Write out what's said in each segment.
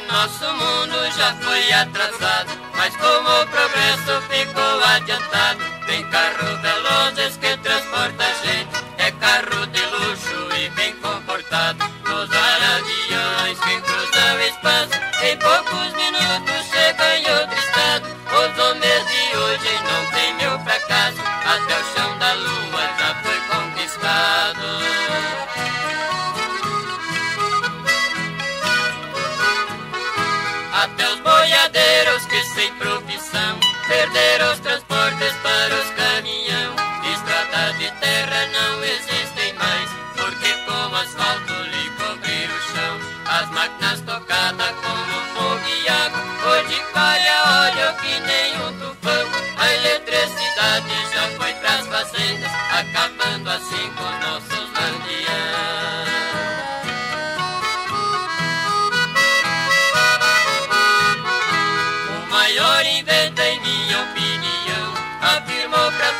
nosso mundo já foi atrasado, mas como o progresso ficou adiantado, tem carro velozes que transporta gente, é carro de luxo e bem comportado, Os araviões que cruzam o espaço em poucos minutos. verdaderos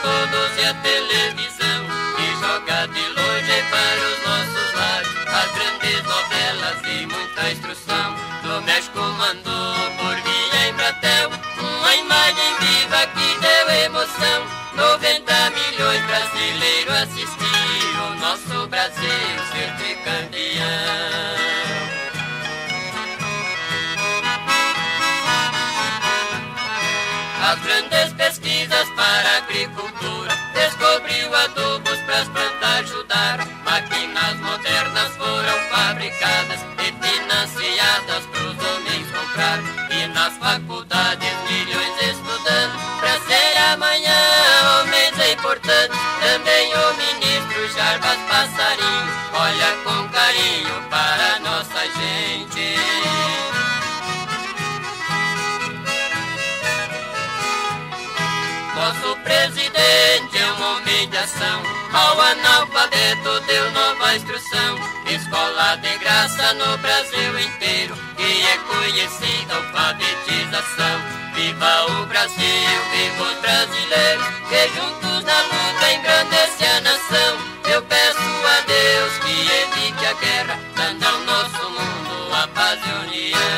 todos e a televisão, que joga de longe para os nossos lares as grandes novelas e muita instrução. Do México mandou por via Embratel uma imagem viva que deu emoção. 90 milhões brasileiros assistiram nosso Brasil ser tricampeão. As grandes pesquisas para agricultura descobriu adubos para as plantas ajudar. Máquinas modernas foram fabricadas e financiadas para os homens comprar. E nas faculdades milhões estudando para ser amanhã homens importantes. Nosso presidente é uma ação. Ao analfabeto deu nova instrução. Escola de graça no Brasil inteiro, que é conhecida alfabetização. Viva o Brasil, viva os brasileiros, que juntos na luta engrandece a nação. Eu peço a Deus que evite a guerra, dando ao nosso mundo a paz e união.